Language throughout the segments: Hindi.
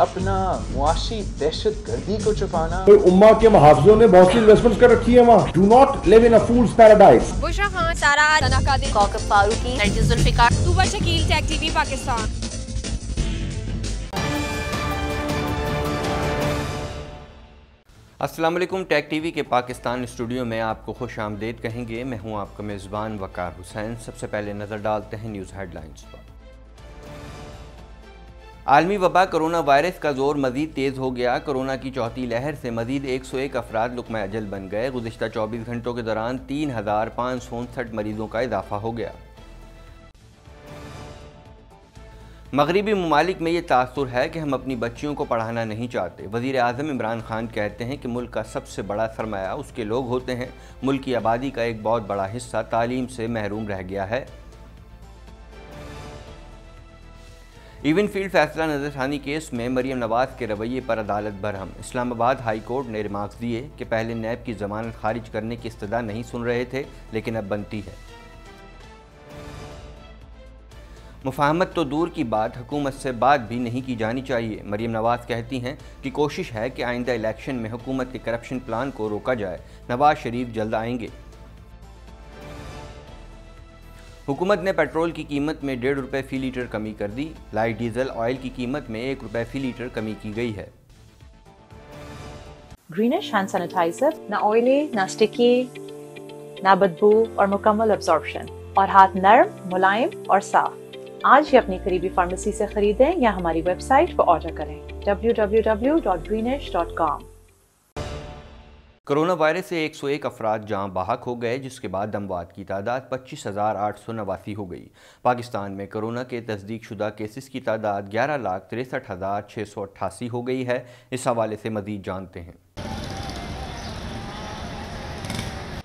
अपना मुआशी दहशत गर्दी को छुपाना। कोई उम्मा के मुहावजों ने बहुत सी इन्वेस्टमेंट कर रखी है वहाँ। Do not live in a fool's paradise Bushra Khan Sara Kaukab Farooqui. Shakeel TV Pakistan. अस्सलाम वालेकुम टैग टीवी के पाकिस्तान स्टूडियो में आपको खुश आमदेद कहेंगे। मैं हूँ आपका मेज़बान वकार हुसैन। सबसे पहले नज़र डालते हैं न्यूज़ हेडलाइंस पर। आलमी वबा कोरोना वायरस का ज़ोर मजीद तेज़ हो गया। कोरोना की चौथी लहर से मजीद एक सौ एक अफराद लुकमा अजल बन गए। गुजशत चौबीस घंटों के दौरान तीन हज़ार पाँच सौ उनसठ मरीज़ों का इजाफा हो गया। मगरबी ममालिक में ये तासुर है कि हम अपनी बच्चियों को पढ़ाना नहीं चाहते। वज़ी अजम इमरान खान कहते हैं कि मुल्क का सबसे बड़ा सरमाया उसके लोग होते हैं। मुल्क की आबादी का एक बहुत बड़ा हिस्सा तालीम से महरूम रह गया है। इवन फ़ील्ड फैसला नजरसानी केस में मरीम नवाज़ के रवैये पर अदालत बरहम। इस्लामाबाद हाई कोर्ट ने रिमार्क्स दिए कि पहले नैब की जमानत खारिज करने की इस्तः नहीं सुन रहे थे, लेकिन अब बनती है। मुफाहमत तो दूर की बात, हुकूमत से बात भी नहीं की जानी चाहिए। मरीम नवाज़ कहती हैं कि कोशिश है कि आइंदा इलेक्शन में हुकूमत के करप्शन प्लान को रोका जाए। नवाज़ शरीफ जल्द आएँगे। हुकूमत ने पेट्रोल की कीमत में डेढ़ रुपये फ़ी लीटर कमी कर दी। लाइट डीजल ऑयल की कीमत में एक रुपये फ़ी लीटर कमी की गई है। ग्रीनिश हैंड सैनिटाइजर ना ऑयली ना स्टिकी ना बदबू और मुकम्मल अब्जॉर्प्शन और हाथ नरम, मुलायम और साफ़। आज ही अपनी करीबी फार्मेसी से खरीदें या हमारी वेबसाइट पर ऑर्डर करें। www.greenish.com कोरोना वायरस से 101 अफराद जहाँ बाहक हो गए, जिसके बाद अमवात की तादाद पच्चीस हज़ार आठ सौ नवासी हो गई। पाकिस्तान में कोरोना के तस्दीक शुदा केसेस की तादाद ग्यारह लाख तिरसठ हज़ार छः सौ अट्ठासी हो गई है। इस हवाले से मजीद जानते हैं।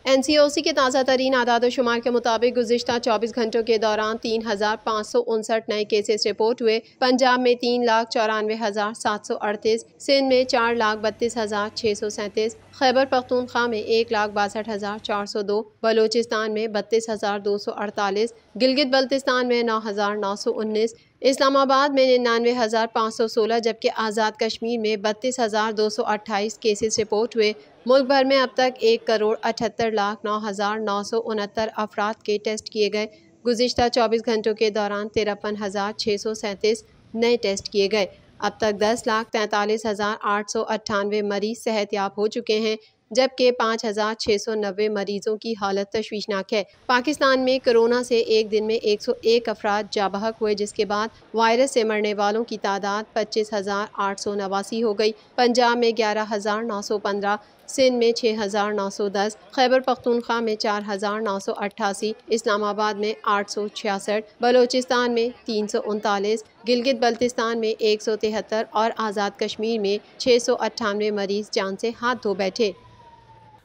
एन सी ओ सी के ताज़ा तरीन आदाद शुमार के मुताबिक गुजशत चौबीस घंटों के दौरान तीन हज़ार पाँच सौ उनसठ नए केसेस रिपोर्ट हुए। पंजाब में तीन लाख चौरानवे हज़ार सात सौ अड़तीस, सिंध में चार लाख बत्तीस हज़ार छः सौ सैंतीस, खैबर पख्तूनख्वा में एक लाख बासठ हज़ार चार सौ दो, बलोचिस्तान में बत्तीस हज़ार दो सौ अड़तालीस, गिलगित बल्तिस्तान में नौ हज़ार नौ सौ उन्नीस, इस्लामाबाद में निन्यानवे हज़ार पाँच सौ सोलह, जबकि आज़ाद कश्मीर में बत्तीस हज़ार दो सौ अट्ठाईस केसेस रिपोर्ट हुए। मुल्क भर में अब तक एक करोड़ अठहत्तर लाख नौ हज़ार नौ सौ उनहत्तर अफराद के टेस्ट किए गए। गुजशत चौबीस घंटों के दौरान तिरपन हज़ार छः सौ सैंतीस नए टेस्ट किए गए। अब तक दस लाख तैंतालीस हज़ार आठ सौ अट्ठानवे मरीज़ सेहतियाब हो चुके हैं, जबकि पाँच हज़ार छः सौ नब्बे मरीजों की हालत तशवीशनाक है। पाकिस्तान में कोरोना से एक दिन में एक सौ एक अफराद जाबहक हुए, जिसके बाद वायरस से मरने वालों की तादाद पच्चीस हज़ार आठ सौ नवासी हो गई। पंजाब में ग्यारह हज़ार नौ सौ पंद्रह सिंध में छः हज़ार नौ सौ दस, खैबर पख्तूनख्वा में चार हज़ार नौ सौ अट्ठासी, इस्लामाबाद में आठ सौ छियासठ, बलोचिस्तान में तीन सौ उनतालीस, गिलगित बल्तिस्तान में एक सौ तिहत्तर और आज़ाद कश्मीर में छः सौ अट्ठानवे मरीज़ जान से हाथ धो बैठे।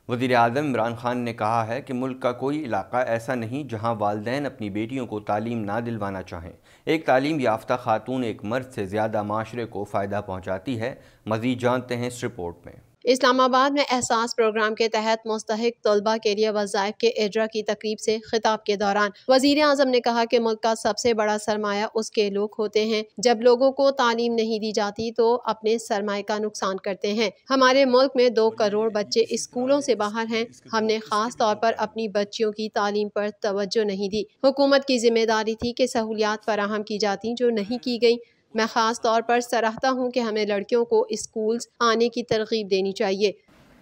वज़ी अजम इमरान खान ने कहा है कि मुल्क का कोई इलाका ऐसा नहीं जहाँ वालदेन अपनी बेटियों को तालीम ना दिलवाना चाहें। एक तालीम याफ्ता खातून एक मर्द से ज़्यादा माशरे को फ़ायदा पहुँचाती है, मज़ीद जानते हैं इस रिपोर्ट में। इस्लामाबाद में एहसास प्रोग्राम के तहत मुस्तक तलबा के लिए वज़ायफ के इजरा की तकरीब से खिताब के दौरान। वज़ीर अजम ने कहा कि मुल्क का सबसे बड़ा सरमाया उसके लोग होते हैं। जब लोगों को तालीम नहीं दी जाती तो अपने सरमाए का नुकसान करते हैं। हमारे मुल्क में दो करोड़ बच्चे स्कूलों से बाहर हैं। हमने ख़ास तौर पर अपनी बच्चियों की तालीम पर तवज्जो नहीं दी। हुकूमत की ज़िम्मेदारी थी कि सहूलियात फराहम की जाती जो नहीं की गई। मैं ख़ास तौर पर सराहता हूँ कि हमें लड़कियों को स्कूल्स आने की तरगीब देनी चाहिए।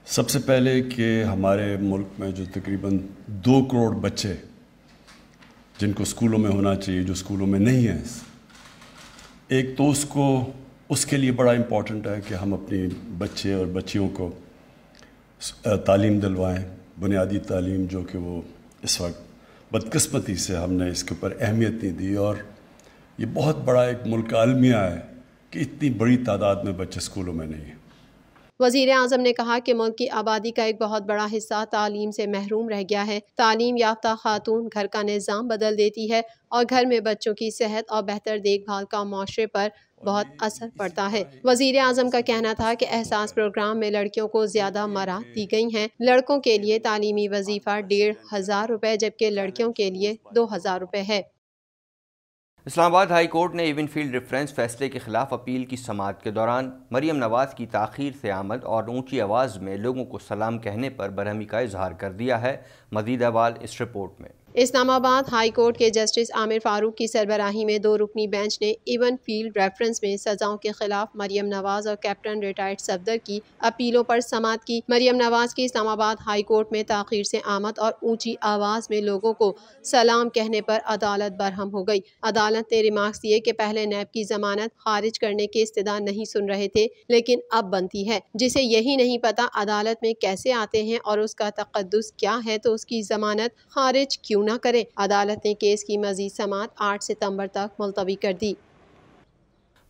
सबसे पहले कि हमारे मुल्क में जो तकरीबन दो करोड़ बच्चे जिनको स्कूलों में होना चाहिए, जो स्कूलों में नहीं हैं, एक तो उसको, उसके लिए बड़ा इंपॉर्टेंट है कि हम अपनी बच्चे और बच्चियों को तालीम दिलवाएँ, बुनियादी तालीम जो कि वो इस वक्त बदकस्मती से हमने इसके ऊपर अहमियत नहीं दी और ये बहुत बड़ा एक मुल्क का अलमिया है कि इतनी बड़ी तादाद में बच्चे स्कूलों में नहीं हैं। वज़ीर अजम ने कहा कि मुल्क की आबादी का एक बहुत बड़ा हिस्सा तालीम से महरूम रह गया है। तालीम याफ्ता खातून घर का निज़ाम बदल देती है और घर में बच्चों की सेहत और बेहतर देखभाल का माशरे पर बहुत असर पड़ता है। वज़ीर अजम का कहना था कि एहसास प्रोग्राम में लड़कियों को ज़्यादा मराहत दी गई हैं। लड़कों के लिए तालीमी वजीफ़ा डेढ़ हज़ार रुपये जबकि लड़कियों के लिए दो हज़ार रुपये है। इस्लामाबाद हाई कोर्ट ने इवन फ़ील्ड रेफरेंस फैसले के खिलाफ अपील की समात के दौरान मरियम नवाज़ की ताखीर से आमद और ऊँची आवाज़ में लोगों को सलाम कहने पर बरहमी का इजहार कर दिया है। मजीद अवाल इस रिपोर्ट में। इस्लामाबाद हाई कोर्ट के जस्टिस आमिर फारूक की सरबराही में दो रुकनी बेंच ने इवन फ़ील्ड रेफरेंस में सजाओं के खिलाफ मरियम नवाज़ और कैप्टन रिटायर्ड सफदर की अपीलों पर समात की। मरियम नवाज़ की इस्लामाबाद हाई कोर्ट में ताखिर से आमद और ऊँची आवाज़ में लोगों को सलाम कहने पर अदालत बरहम हो गई। अदालत ने रिमार्क्स दिए कि पहले नैब की जमानत खारिज करने के इस्तदा नहीं सुन रहे थे, लेकिन अब बनती है। जिसे यही नहीं पता अदालत में कैसे आते हैं और उसका तकदस क्या है तो उसकी जमानत खारिज क्यों न करें अदालत ने केस की मजीद समात आठ सितंबर तक मुलतवी कर दी।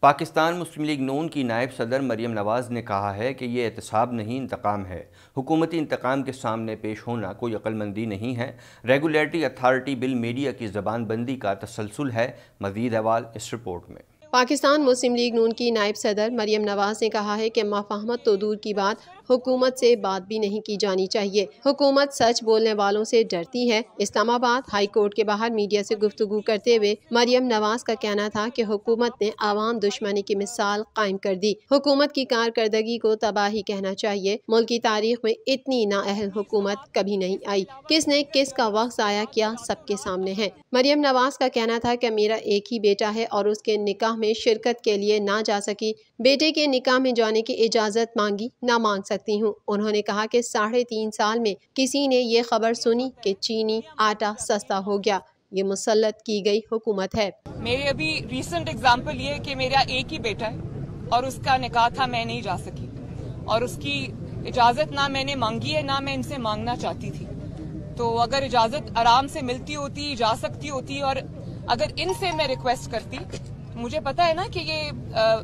पाकिस्तान मुस्लिम लीग नून की नायब सदर मरियम नवाज़ ने कहा है कि ये एहतसाब नहीं इंतकाम है। हुकूमती इंतकाम के सामने पेश होना कोई अक्लमंदी नहीं है। रेगुलेटरी अथार्टी बिल मीडिया की जबान बंदी का तसलसल है मजीद अवाल इस रिपोर्ट में। पाकिस्तान मुस्लिम लीग नून की नायब सदर मरियम नवाज़ ने कहा है कि मफाहमत तो दूर की बात हुकूमत से बात भी नहीं की जानी चाहिए। हुकूमत सच बोलने वालों से डरती है। इस्लामाबाद हाई कोर्ट के बाहर मीडिया से गुफ्तगू करते हुए मरियम नवाज़ का कहना था कि हुकूमत ने आवाम दुश्मनी की मिसाल कायम कर दी। हुकूमत की कारकर्दगी को तबाही कहना चाहिए। मुल्क की तारीख में इतनी नाअहल हुकूमत कभी नहीं आई। किसने किस का वक्त आया किया सबके सामने है। मरियम नवाज़ का कहना था कि मेरा एक ही बेटा है और उसके निकाह में शिरकत के लिए ना जा सकी। बेटे के निकाह में जाने की इजाज़त मांगी, ना मांग सकती हूँ। उन्होंने कहा कि साढ़े तीन साल में किसी ने ये खबर सुनी कि चीनी आटा सस्ता हो गया। ये मुसलत की गई हुकूमत है। मेरे अभी रिसेंट एग्ज़ाम्पल ये कि मेरा एक ही बेटा है और उसका निकाह था मैं नहीं जा सकी। और उसकी इजाज़त ना मैंने मांगी है ना मैं इनसे मांगना चाहती थी। तो अगर इजाज़त आराम से मिलती होती जा सकती होती और अगर इनसे मैं रिक्वेस्ट करती मुझे पता है ना कि ये आ,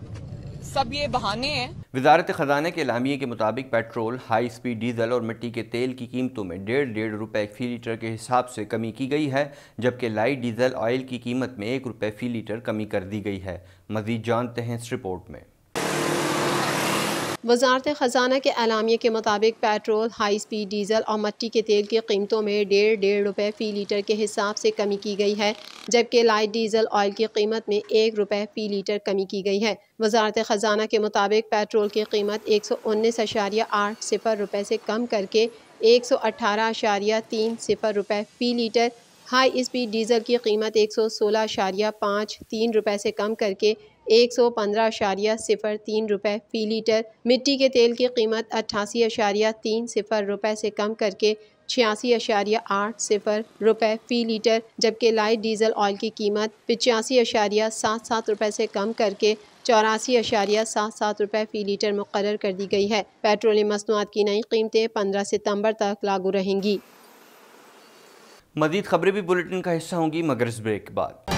सब ये बहाने हैं। वजारत ख़जाना के लामिए के मुताबिक पेट्रोल, हाई स्पीड डीजल और मिट्टी के तेल की कीमतों में डेढ़ डेढ़ रुपए फ़ी लीटर के हिसाब से कमी की गई है, जबकि लाइट डीजल ऑयल की कीमत में एक रुपये फ़ी लीटर कमी कर दी गई है। मजीद जानते हैं इस रिपोर्ट में। वजारत ख़जाना के अलामिया के मुताबिक पेट्रोल हाई स्पीड डीजल और मट्टी के तेल की कीमतों में डेढ़ डेढ़ रुपये फ़ी लीटर के हिसाब से कमी की गई है, जबकि लाइट डीजल ऑयल की कीमत में एक रुपये फ़ी लीटर कमी की गई है। वजारत ख़जाना के मुताबिक पेट्रोल की कीमत एक सौ उन्नीस अशारिया आठ सिफर रुपये से कम करके एक सौ अठारह अशारिया तीन सिफर रुपये फ़ी लीटर हाई स्पीड डीजल की कीमत एक सौ सोलह अशारिया पाँच तीन रुपये से कम करके एक सौ पंद्रह अशारिया सिफर तीन रुपये फ़ी लीटर। मिट्टी के तेल की कीमत अट्ठासी अशारिया तीन सिफर रुपये से कम करके छियासी अशारिया आठ सिफर रुपये फ़ी लीटर, जबकि लाइट डीजल ऑयल की कीमत पचासी अशारिया सात सात रुपये से कम करके चौरासी अशारिया सात सात रुपये फ़ी लीटर मुकर कर दी गई है। पेट्रोलियम मसनूआत की नई कीमतें पंद्रह सितंबर तक लागू रहेंगी। मजीद खबरें भी बुलेटिन का हिस्सा होंगी, मगर इस ब्रेक के बाद।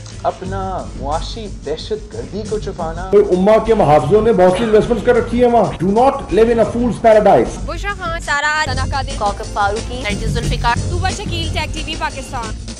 अपना मुआशी दहशत गर्दी को छुपाना। तो उम्मा के मुहावजों ने बहुत सी इन्वेस्टमेंट कर रखी है वहाँ। Do not live in a fool's paradise Bushra Khan Sara Farooqui Shakeel TV Pakistan.